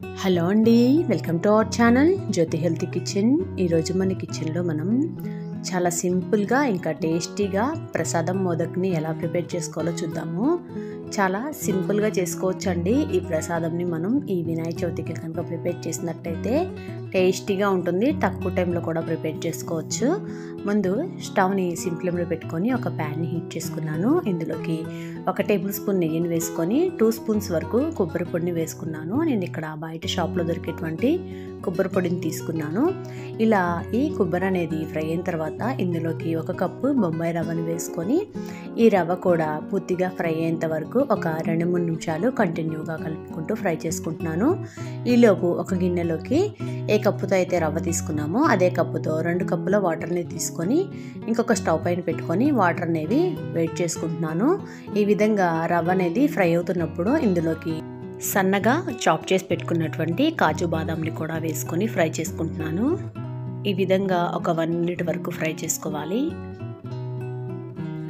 Hello అండి welcome to our channel Jyothi health kitchen. ఈరోజు మన కిచెన్లో మనం చాలా సింపుల్గా ఇంకా టేస్టీగా ప్రసాదం మోదక్ని ఎలా ప్రిపేర్ చేసుకోవాలో చూద్దాము. చాలా సింపుల్గా చేసుకోవచ్చండి ఈ ప్రసాదంని మనం ఈ వినాయక చవితికి కనుక ప్రిపేర్ చేసినట్టయితే. టేస్టీగా ఉంటుంది. తక్కువ టైంలో కూడా ప్రిపేర్ చేసుకోవచ్చు. ముందు స్టవ్ని సింప్లంలో పెట్టుకొని ఒక ప్యాన్ని హీట్ చేసుకున్నాను. ఇందులోకి ఒక టేబుల్ స్పూన్ నెయ్యిని వేసుకొని టూ స్పూన్స్ వరకు కొబ్బరి పొడిని వేసుకున్నాను. నేను ఇక్కడ బయట షాప్లో దొరికేటువంటి కొబ్బరి పొడిని తీసుకున్నాను. ఇలా ఈ కొబ్బరి అనేది ఫ్రై అయిన తర్వాత ఇందులోకి ఒక కప్పు బొంబాయి రవ్వను వేసుకొని ఈ రవ్వ కూడా పూర్తిగా ఫ్రై అయ్యేంత వరకు ఒక రెండు మూడు నిమిషాలు కంటిన్యూగా కలుపుకుంటూ ఫ్రై చేసుకుంటున్నాను. ఈలోపు ఒక గిన్నెలోకి ఏ కప్పుతో అయితే రవ్వ తీసుకున్నామో. అదే కప్పుతో రెండు కప్పుల వాటర్ని తీసుకొని ఇంకొక స్టవ్ పైన పెట్టుకొని వాటర్ అనేవి వెయిట్ చేసుకుంటున్నాను. ఈ విధంగా రవ్వ అనేది ఫ్రై అవుతున్నప్పుడు ఇందులోకి సన్నగా చాప్ చేసి పెట్టుకున్నటువంటి కాజు బాదాంని కూడా వేసుకొని ఫ్రై చేసుకుంటున్నాను. ఈ విధంగా ఒక వన్ మినిట్ వరకు ఫ్రై చేసుకోవాలి.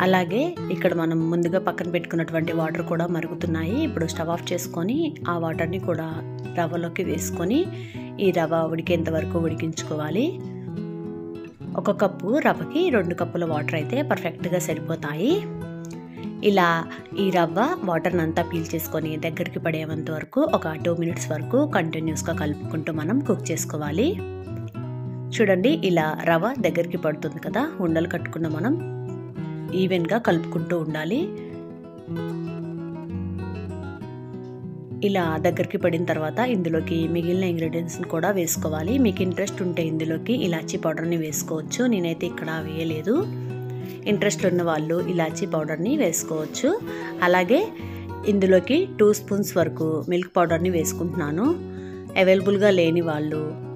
అలాగే ఇక్కడ మనం ముందుగా పక్కన పెట్టుకున్నటువంటి వాటర్ కూడా మరుగుతున్నాయి. ఇప్పుడు స్టవ్ ఆఫ్ చేసుకొని ఆ వాటర్ని కూడా రవ్వలోకి వేసుకొని ఈ రవ్వ ఉడికేంత వరకు ఉడికించుకోవాలి. ఒక కప్పు రవ్వకి రెండు కప్పుల వాటర్ అయితే పర్ఫెక్ట్గా సరిపోతాయి. ఇలా ఈ రవ్వ వాటర్ని అంతా పీల్ చేసుకొని దగ్గరికి పడేంత వరకు ఒక టూ మినిట్స్ వరకు కంటిన్యూస్గా కలుపుకుంటూ మనం కుక్ చేసుకోవాలి. చూడండి ఇలా రవ్వ దగ్గరికి పడుతుంది కదా ఉండలు కట్టుకున్న మనం ఈవెన్గా కలుపుకుంటూ ఉండాలి. ఇలా దగ్గరికి పడిన తర్వాత ఇందులోకి మిగిలిన ఇంగ్రీడియంట్స్ని కూడా వేసుకోవాలి. మీకు ఇంట్రెస్ట్ ఉంటే ఇందులోకి ఇలాచీ పౌడర్ని వేసుకోవచ్చు. నేనైతే ఇక్కడ వేయలేదు. ఇంట్రెస్ట్ ఉన్న వాళ్ళు ఇలాచీ పౌడర్ని వేసుకోవచ్చు. అలాగే ఇందులోకి టూ స్పూన్స్ వరకు మిల్క్ పౌడర్ని వేసుకుంటున్నాను. అవైలబుల్గా లేని వాళ్ళు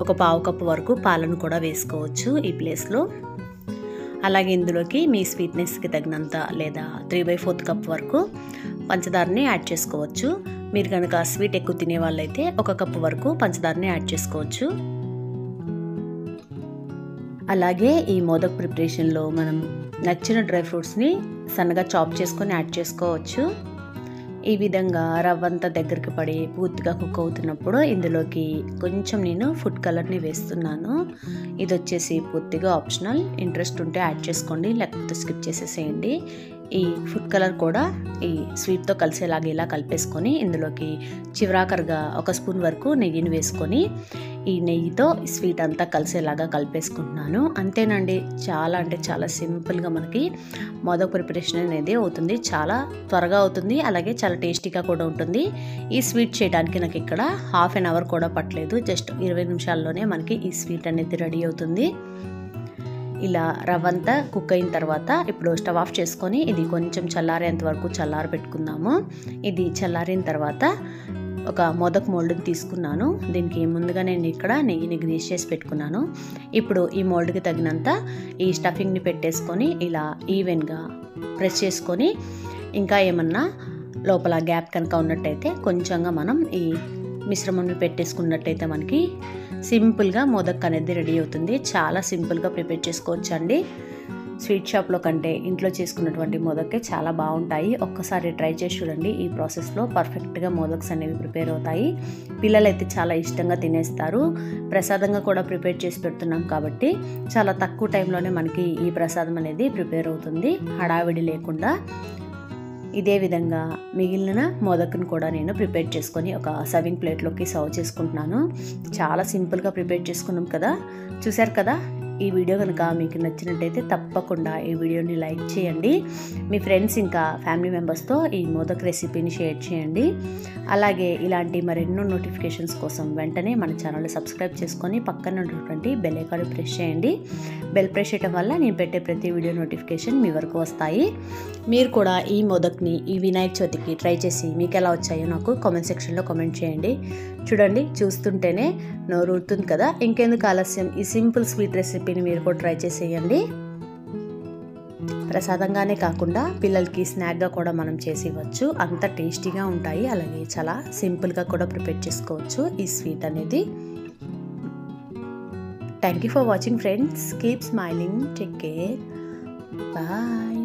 ఒక పావు కప్పు వరకు పాలను కూడా వేసుకోవచ్చు ఈ ప్లేస్లో అలాగే ఇందులోకి మీ స్వీట్నెస్కి తగినంత లేదా త్రీ బై ఫోర్త్ కప్ వరకు పంచదారని యాడ్ చేసుకోవచ్చు. మీరు కనుక స్వీట్ ఎక్కువ తినే వాళ్ళైతే ఒక కప్పు వరకు పంచదారని యాడ్ చేసుకోవచ్చు. అలాగే ఈ మోదక్ ప్రిపరేషన్లో మనం నచ్చిన డ్రై ఫ్రూట్స్ని సన్నగా చాప్ చేసుకొని యాడ్ చేసుకోవచ్చు. ఈ విధంగా రవ్వంతా దగ్గరికి పడి పూర్తిగా కుక్ అవుతున్నప్పుడు ఇందులోకి కొంచెం నేను ఫుడ్ కలర్ని వేస్తున్నాను. ఇది వచ్చేసి పూర్తిగా ఆప్షనల్. ఇంట్రెస్ట్ ఉంటే యాడ్ చేసుకోండి లేకపోతే స్కిప్ చేసేసేయండి. ఈ ఫుడ్ కలర్ కూడా ఈ స్వీట్తో కలిసేలాగా ఇలా కలిపేసుకొని ఇందులోకి చివరాకరగా ఒక స్పూన్ వరకు నెయ్యిని వేసుకొని ఈ నెయ్యితో స్వీట్ అంతా కలిసేలాగా కలిపేసుకుంటున్నాను. అంతేనండి చాలా అంటే చాలా సింపుల్గా మనకి మొదటి ప్రిపరేషన్ అనేది అవుతుంది. చాలా త్వరగా అవుతుంది అలాగే చాలా టేస్టీగా కూడా ఉంటుంది. ఈ స్వీట్ చేయడానికి నాకు ఇక్కడ హాఫ్ అన్ అవర్ కూడా పట్టలేదు. జస్ట్ ఇరవై నిమిషాల్లోనే మనకి ఈ స్వీట్ అనేది రెడీ అవుతుంది. ఇలా రవ్వంతా కుక్ అయిన తర్వాత ఇప్పుడు స్టవ్ ఆఫ్ చేసుకొని ఇది కొంచెం చల్లారేంత వరకు చల్లారి పెట్టుకుందాము. ఇది చల్లారిన తర్వాత ఒక మొదక్ మోల్డ్ని తీసుకున్నాను. దీనికి ముందుగా నేను ఇక్కడ నెయ్యిని గ్రీస్ చేసి పెట్టుకున్నాను. ఇప్పుడు ఈ మోల్డ్కి తగినంత ఈ స్టఫింగ్ని పెట్టేసుకొని ఇలా ఈవెన్గా ప్రెస్ చేసుకొని ఇంకా ఏమన్నా లోపల గ్యాప్ కనుక ఉన్నట్టయితే కొంచెంగా మనం ఈ మిశ్రమాన్ని పెట్టేసుకున్నట్టయితే మనకి సింపుల్గా మోదక్ అనేది రెడీ అవుతుంది. చాలా సింపుల్గా ప్రిపేర్ చేసుకోవచ్చు అండి స్వీట్ షాప్లో కంటే ఇంట్లో చేసుకున్నటువంటి మోదక్కే చాలా బాగుంటాయి. ఒక్కసారి ట్రై చేసి చూడండి. ఈ ప్రాసెస్లో పర్ఫెక్ట్గా మోదక్స్ అనేవి ప్రిపేర్ అవుతాయి. పిల్లలు అయితే చాలా ఇష్టంగా తినేస్తారు. ప్రసాదంగా కూడా ప్రిపేర్ చేసి పెడుతున్నాం కాబట్టి చాలా తక్కువ టైంలోనే మనకి ఈ ప్రసాదం అనేది ప్రిపేర్ అవుతుంది. హడావిడి లేకుండా. ఇదే విధంగా మిగిలిన మోదక్ని కూడా నేను ప్రిపేర్ చేసుకొని ఒక సర్వింగ్ ప్లేట్లోకి సర్వ్ చేసుకుంటున్నాను. చాలా సింపుల్గా ప్రిపేర్ చేసుకున్నాం కదా. చూశారు కదా? ఈ వీడియో కనుక మీకు నచ్చినట్టయితే తప్పకుండా ఈ వీడియోని లైక్ చేయండి. మీ ఫ్రెండ్స్ ఇంకా ఫ్యామిలీ మెంబర్స్తో ఈ మోదక్ రెసిపీని షేర్ చేయండి. అలాగే ఇలాంటి మరెన్నో నోటిఫికేషన్స్ కోసం వెంటనే మన ఛానల్ని సబ్స్క్రైబ్ చేసుకొని పక్కన ఉన్నటువంటి బెల్ ఐకాన్ ప్రెస్ చేయండి. బెల్ ప్రెస్ చేయడం వల్ల నేను పెట్టే ప్రతి వీడియో నోటిఫికేషన్ మీ వరకు వస్తాయి. మీరు కూడా ఈ మోదక్ని ఈ వినాయక చవితికి ట్రై చేసి మీకు ఎలా వచ్చాయో నాకు కామెంట్ సెక్షన్లో కామెంట్ చేయండి. చూడండి చూస్తుంటేనే నోరు కదా. ఇంకెందుకు ఆలస్యం? ఈ సింపుల్ స్వీట్ రెసిపీని మీరు కూడా ట్రై చేసేయండి. ప్రసాదంగానే కాకుండా పిల్లలకి స్నాక్గా కూడా మనం చేసి ఇవ్వచ్చు అంత టేస్టీగా ఉంటాయి. అలాగే చాలా సింపుల్గా కూడా ప్రిపేర్ చేసుకోవచ్చు ఈ స్వీట్ అనేది. Thank you for watching friends keep smiling take care bye